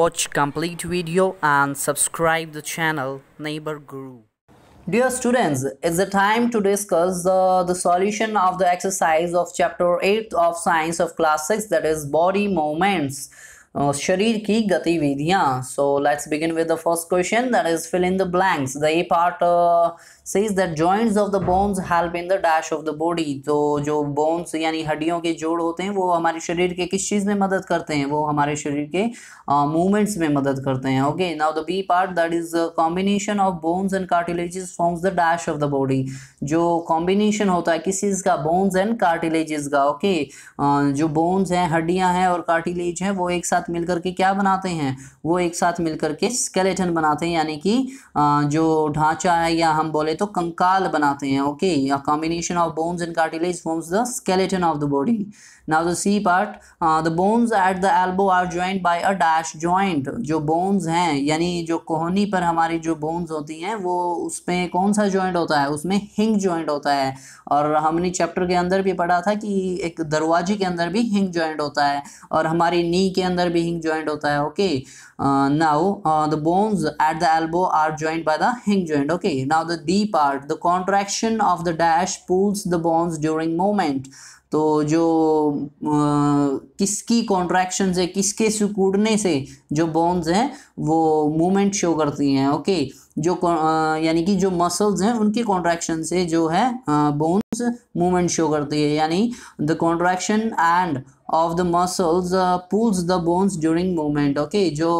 watch complete video and subscribe the channel Neighbor Guru. Dear students, it's the time to discuss the, the solution of the exercise of chapter 8 of science of class 6 that is body movements. शरीर की गतिविधियाँ। So let's begin the first question that is fill in the blanks. The a part uh, says that joints of the bones help in the dash of the body. तो जो bones यानी हड्डियों के जोड़ होते हैं वो हमारे शरीर के किस चीज़ में मदद करते हैं? वो हमारे शरीर के मूवमेंट्स uh, में मदद करते हैं। Okay now the B part that is combination of bones and cartilages forms the dash of the body जो कॉम्बिनेशन होता है किस चीज़ का? बोन्स एंड कार्टिलेजेस का। Okay okay? uh, जो बोन्स हैं हड्डियाँ हैं और कार्टिलेज हैं वो एक साथ मिलकर के क्या बनाते हैं? वो एक साथ मिलकर के स्केलेटन बनाते हैं, यानी कि जो ढांचा है या हम बोले तो कंकाल बनाते हैं okay combination of bones and cartilage forms the skeleton of the body now the C part the bones at the elbow are joint by a dash joint जो बोन्स हैं, यानी जो कोहनी पर हमारी जो बोन्स होती हैं, वो उसमें कौन सा जॉइंट होता है? उसमें हिंग जॉइंट होता है। और हमने चैप्टर के अंदर भी पढ़ा था कि एक दरवाजे के अंदर भी हिंग जॉइंट होता है और हमारी नी के अंदर भी हिंग जॉइंट होता है okay now the bones at the elbow are joint by the hinge joint okay now the D part the contraction of the dash pulls the bones during moment तो जो किसकी कॉन्ट्रैक्शन से किसके सिकुड़ने से जो बोन्स हैं, वो मूवमेंट शो करती हैं ओके जो यानी कि जो मसल्स हैं, उनके कॉन्ट्रैक्शन से जो है बोन्स मूवमेंट शो करती है। यानी the contraction and of the muscles pulls the bones during movement okay जो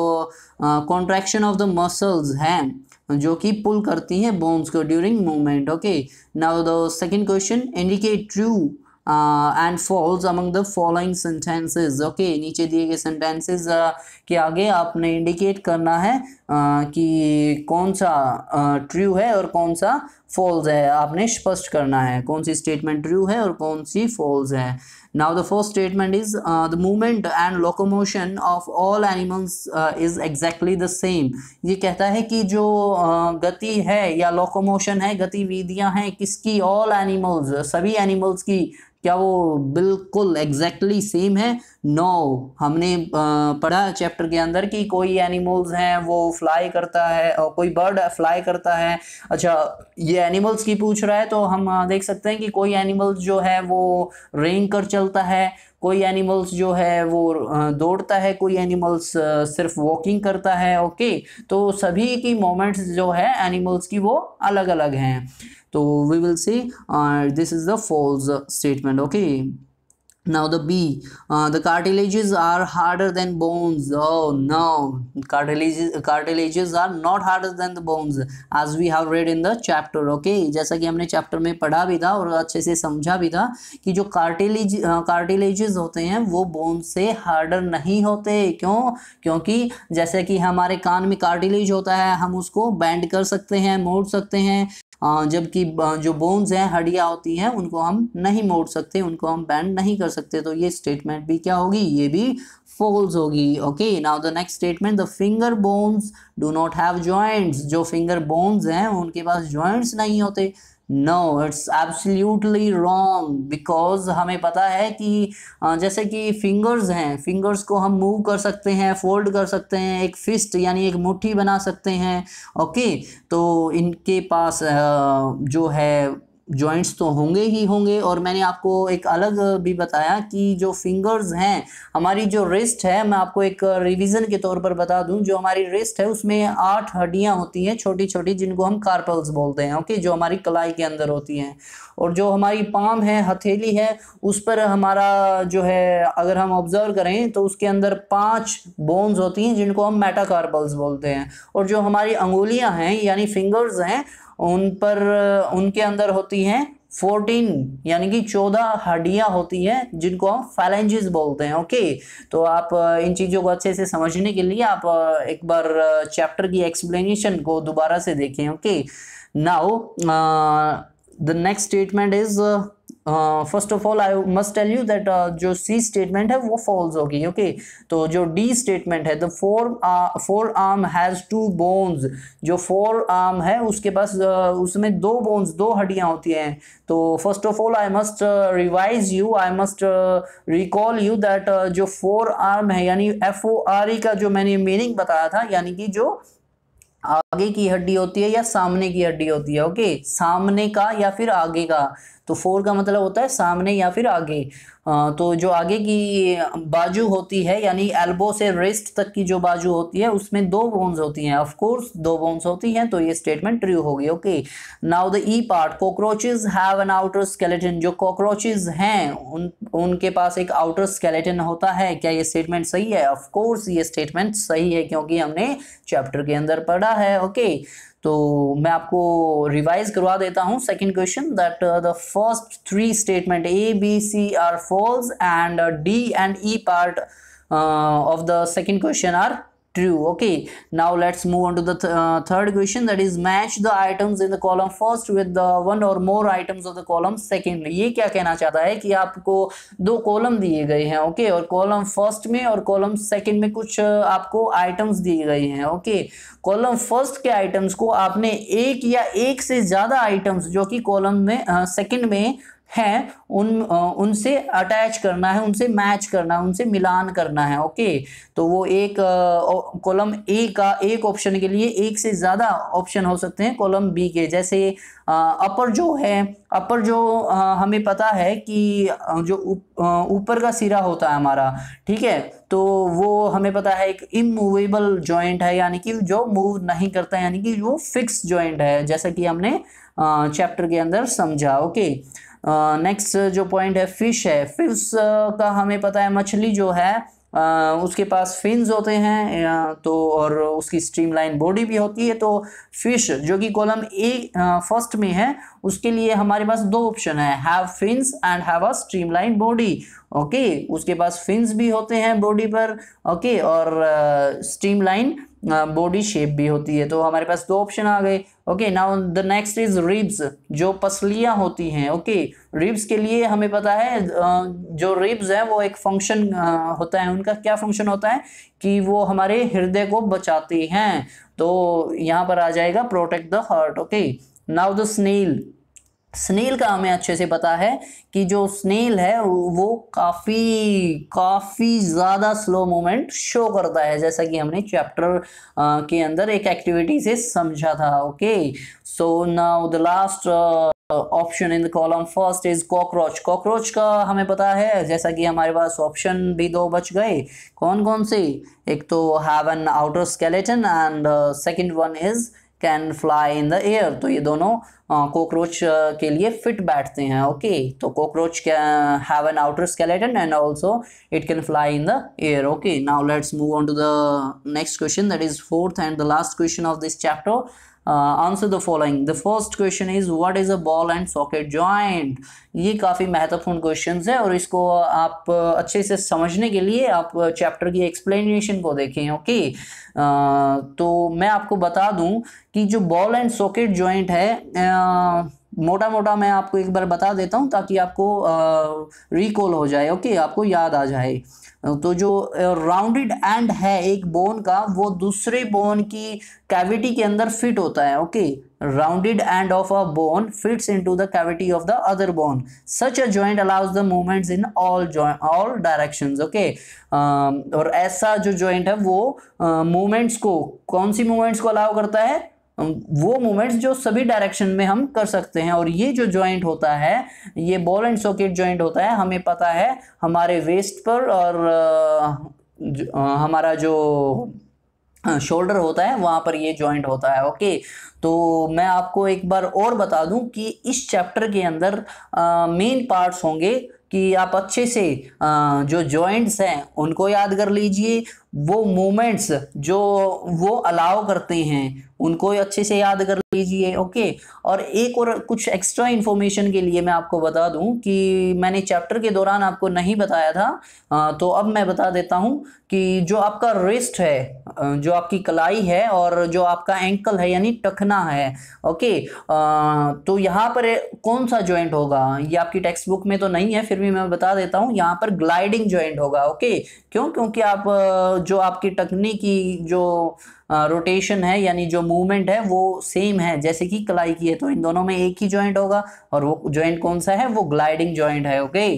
कॉन्ट्रैक्शन ऑफ़ द मसल्स हैं, जो कि पुल करती हैं बोन्स को during movement okay now the second question indicate true and false among the following sentences okay नीचे दिए गए सेंटेंसेस uh, के आगे आपने इंडिकेट करना है uh, कि कौन सा ट्रू uh, है और कौन सा फॉल्स है। आपने स्पष्ट करना है कौन सी स्टेटमेंट ट्रू है और कौन सी फॉल्स है। Now the first statement is the movement and locomotion of all animals is exactly the same ये कहता है कि जो uh, गति है या लोकोमोशन है गतिविधियाँ हैं किसकी? ऑल एनिमल्स सभी एनिमल्स की। क्या वो बिल्कुल एग्जैक्टली exactly सेम है? नो no, हमने पढ़ा चैप्टर के अंदर कि कोई एनिमल्स हैं वो फ्लाई करता है और कोई बर्ड फ्लाई करता है। अच्छा ये एनिमल्स की पूछ रहा है तो हम देख सकते हैं कि कोई एनिमल्स जो है वो रेंग कर चलता है कोई एनिमल्स जो है वो दौड़ता है कोई एनिमल्स सिर्फ़ वॉकिंग करता है ओके तो सभी की मोमेंट्स जो है एनिमल्स की वो अलग अलग हैं। तो we will see this is the false statement okay now the b uh, the cartilages are harder than bones oh no cartilages cartilages are not harder than the bones as we have read in the chapter okay जैसा कि हमने chapter में पढ़ा भी था और अच्छे से समझा भी था कि जो कार्टिलेज कार्टिलेजेस होते हैं वो बोन से हार्डर नहीं होते क्यों क्योंकि जैसे कि हमारे कान में कार्टिलेज होता है हम उसको बैंड कर सकते हैं मोड़ सकते हैं जबकि जो बोन्स हैं, हड्डियाँ होती हैं, उनको हम नहीं मोड़ सकते, उनको हम बैंड नहीं कर सकते। तो ये स्टेटमेंट भी क्या होगी? ये भी फॉल्स होगी। Okay now the next statement the finger bones do not have joints जो फिंगर बोन्स हैं, उनके पास जॉइंट्स नहीं होते। No it's absolutely wrong because हमें पता है कि जैसे कि फिंगर्स हैं फिंगर्स को हम मूव कर सकते हैं फोल्ड कर सकते हैं, एक फिस्ट यानी एक मुट्ठी बना सकते हैं ओके okay? तो इनके पास जो है जॉइंट्स तो होंगे ही होंगे, और मैंने आपको एक अलग भी बताया कि जो फिंगर्स हैं, हमारी जो रिस्ट है, मैं आपको एक रिवीजन के तौर पर बता दूँ, जो हमारी रिस्ट है, उसमें आठ हड्डियाँ होती हैं छोटी छोटी जिनको हम कार्पल्स बोलते हैं ओके जो हमारी कलाई के अंदर होती हैं। और जो हमारी पाम है, हथेली है, उस पर हमारा जो है, अगर हम ऑब्ज़र्व करें तो उसके अंदर पाँच बोन्स होती हैं, जिनको हम मेटाकार्पल्स बोलते हैं। और जो हमारी अंगुलियाँ हैं, यानी फिंगर्स हैं उन पर, उनके अंदर होती हैं फोर्टीन यानी कि चौदह हड्डियाँ होती हैं, जिनको हम फैलेंजेस बोलते हैं ओके तो आप इन चीज़ों को अच्छे से समझने के लिए आप एक बार चैप्टर की एक्सप्लेनेशन को दोबारा से देखें okay now the next statement is first of all I must tell you that जो सी स्टेटमेंट है वो फॉल्स होगी ओके तो जो डी स्टेटमेंट है the fore forearm has two bones जो फोर आर्म है उसके पास uh, उसमें दो बोन्स दो हड्डियाँ होती हैं। तो first of all I must revise you I must recall you that जो फोर आर्म है यानी एफ़ ओ आर ई का जो मैंने मीनिंग बताया था यानी कि जो आगे की हड्डी होती है या सामने की हड्डी होती है ओके सामने का या फिर आगे का। तो फोर का मतलब होता है सामने या फिर आगे। तो जो आगे की बाजू होती है, यानी एल्बो से रेस्ट तक की जो बाजू होती है, उसमें दो बोन्स होती हैं। ऑफ़ कोर्स दो बोन्स होती हैं तो ये स्टेटमेंट ट्रू होगी okay now the E part cockroaches have an outer skeleton जो कॉकरोचेज हैं, उन, उनके पास एक आउटर स्केलेटन होता है। क्या ये स्टेटमेंट सही है? ऑफ़ कोर्स ये स्टेटमेंट सही है, क्योंकि हमने चैप्टर के अंदर पढ़ा है ओके? तो मैं आपको रिवाइज करवा देता हूँ second question that the first three statement A B C are false and D and E part of the second question are true okay now let's move on to the th uh, third question that is match the items in the column first with the one or more items of the column second क्या कहना चाहता है कि आपको दो column दिए गए हैं ओके okay? और कॉलम फ़र्स्ट में और कॉलम सेकंड में कुछ आपको आइटम्स दिए गए हैं ओके कॉलम फ़र्स्ट के आइटम्स को आपने एक या एक से ज़्यादा आइटम्स जो कि कॉलम में सेकंड uh, में हैं, उन उनसे अटैच करना है, उनसे मैच करना है, उनसे मिलान करना है ओके तो वो एक कॉलम ए का एक ऑप्शन के लिए एक से ज़्यादा ऑप्शन हो सकते हैं कॉलम बी के। जैसे अपर जो है अपर जो हमें पता है कि जो ऊपर का सिरा होता है हमारा, ठीक है? तो वो हमें पता है एक इमूवेबल जॉइंट है, यानी कि जो मूव नहीं करता यानी कि वो फिक्स जॉइंट है, जैसा कि हमने चैप्टर के अंदर समझा ओके नेक्स्ट जो पॉइंट है फ़िश है। फ़िश का हमें पता है मछली जो है उसके पास फिन्स होते हैं तो और उसकी स्ट्रीमलाइन बॉडी भी होती है। तो फ़िश जो कि कॉलम ए फ़र्स्ट में है उसके लिए हमारे पास दो ऑप्शन है। Have fins and have a streamline body okay उसके पास फिन्स भी होते हैं बॉडी पर ओके और स्ट्रीमलाइन uh, बॉडी शेप भी होती है तो हमारे पास दो ऑप्शन आ गए। Okay now the next is ribs जो पसलियाँ होती हैं ओके रिब्स के लिए हमें पता है जो रिब्स है, वो एक फ़ंक्शन होता है, उनका क्या फ़ंक्शन होता है? कि वो हमारे हृदय को बचाते हैं। तो यहाँ पर आ जाएगा protect the heart okay now the snail snail का हमें अच्छे से पता है कि जो स्नेल है, वो काफ़ी काफ़ी ज़्यादा स्लो मूवमेंट शो करता है, जैसा कि हमने चैप्टर के अंदर एक एक्टिविटी से समझा था okay so now the last option in the column first is cockroach cockroach का हमें पता है, जैसा कि हमारे पास ऑप्शन भी दो बच गए। कौन कौन से? एक तो have an outer skeleton and second one is can fly in the air तो ये दोनों कॉकरोच के लिए फिट बैठते हैं ओके तो cockroach have an outer skeleton and also it can fly in the air okay now let's move on to the next question that is fourth and the last question of this chapter answer the following the first question is what is a ball and socket joint ये काफ़ी महत्वपूर्ण question है और इसको आप अच्छे से समझने के लिए आप चैप्टर की एक्सप्लेनेशन को देखें ओके uh, तो मैं आपको बता दूँ कि जो बॉल एंड सॉकेट जॉइंट है uh, मोटा मोटा मैं आपको एक बार बता देता हूँ ताकि आपको रिकॉल हो जाए ओके आपको याद आ जाए। तो जो राउंडेड एंड है एक बोन का वो दूसरे बोन की कैविटी के अंदर फिट होता है okay rounded end of a bone fits into the cavity of the other bone such a joint allows the movements in all all directions okay और ऐसा जो जॉइंट है वो मूवमेंट्स uh, को कौन सी मूवमेंट्स को अलाउ करता है? वो मूवमेंट्स जो सभी डायरेक्शन में हम कर सकते हैं। और ये जो जॉइंट होता है ये बॉल एंड सॉकेट जॉइंट होता है हमें पता है हमारे वेस्ट पर और जो, हमारा जो शोल्डर होता है वहाँ पर ये जॉइंट होता है। ओके तो मैं आपको एक बार और बता दूँ कि इस चैप्टर के अंदर मेन पार्ट्स होंगे कि आप अच्छे से जो जॉइंट्स हैं उनको याद कर लीजिए। वो मोमेंट्स जो वो अलाउ करते हैं, उनको अच्छे से याद कर लीजिए ओके और एक और कुछ एक्स्ट्रा इन्फॉर्मेशन के लिए मैं आपको बता दूँ कि मैंने चैप्टर के दौरान आपको नहीं बताया था तो अब मैं बता देता हूँ कि जो आपका रिस्ट है जो आपकी कलाई है और जो आपका एंकल है, यानी टखना है ओके तो यहाँ पर कौन सा जॉइंट होगा? ये आपकी टेक्स्ट बुक में तो नहीं है, फिर भी मैं बता देता हूँ, यहाँ पर ग्लाइडिंग जॉइंट होगा ओके क्यों? क्योंकि आप जो आपकी टखनी की जो रोटेशन है, यानी जो मूवमेंट है, वो सेम है। जैसे कि कलाई की है तो इन दोनों में एक ही जॉइंट होगा और वो जॉइंट कौन सा है? वो ग्लाइडिंग जॉइंट है okay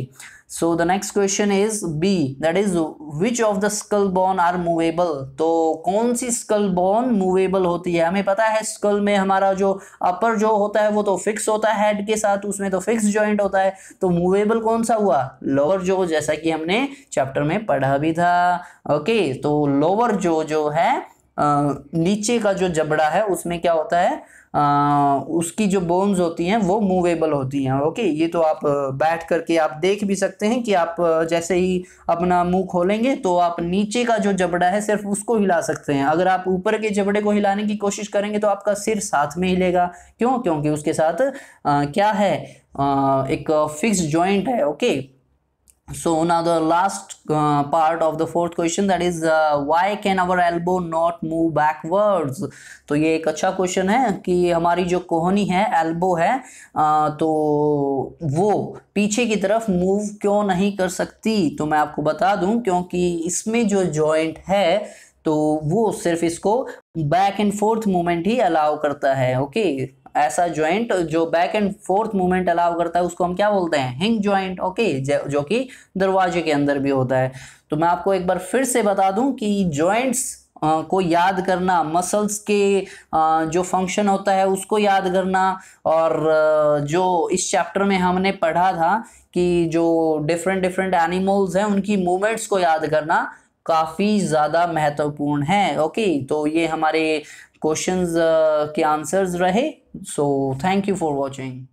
so the next question is b. That is which of the skull bone are movable? तो कौन सी स्कल बोन मूवेबल होती है? हमें पता है स्कल में हमारा जो अपर जो होता है वो तो फिक्स होता है हेड के साथ उसमें तो फिक्स जॉइंट होता है। तो मूवेबल कौन सा हुआ? लोअर जो जैसा कि हमने चैप्टर में पढ़ा भी था। ओके okay, तो लोअर जो जो है नीचे का जो जबड़ा है उसमें क्या होता है? आ, उसकी जो बोन्स होती हैं वो मूवेबल होती हैं ओके ये तो आप बैठ करके आप देख भी सकते हैं कि आप जैसे ही अपना मुँह खोलेंगे तो आप नीचे का जो जबड़ा है सिर्फ़ उसको हिला सकते हैं। अगर आप ऊपर के जबड़े को हिलाने की कोशिश करेंगे तो आपका सिर साथ में हिलेगा। क्यों? क्योंकि उसके साथ आ, क्या है? आ, एक फिक्स जॉइंट है okay so now the last uh, part of the fourth question that is uh, why can our elbow not move backwards? तो ये एक अच्छा क्वेश्चन है कि हमारी जो कोहनी है एल्बो है आ, uh, तो वो पीछे की तरफ़ मूव क्यों नहीं कर सकती? तो मैं आपको बता दूँ क्योंकि इसमें जो जॉइंट है तो वो सिर्फ़ इसको बैक एंड फोर्थ मूवमेंट ही अलाउ करता है ओके ऐसा ज्वाइंट जो back and forth movement allow करता है, उसको हम क्या बोलते हैं? हिंग ज्वाइंट ओके जो कि दरवाजे के अंदर भी होता है। तो मैं आपको एक बार फिर से बता दूँ कि ज्वाइंट्स को याद करना मसल्स के जो फ़ंक्शन होता है, उसको याद करना और जो इस चैप्टर में हमने पढ़ा था कि जो डिफरेंट डिफरेंट एनिमल्स हैं, उनकी मूवमेंट्स को याद करना काफ़ी ज़्यादा महत्वपूर्ण है ओके तो ये हमारे क्वेश्चन के आंसर्स रहे. So thank you for watching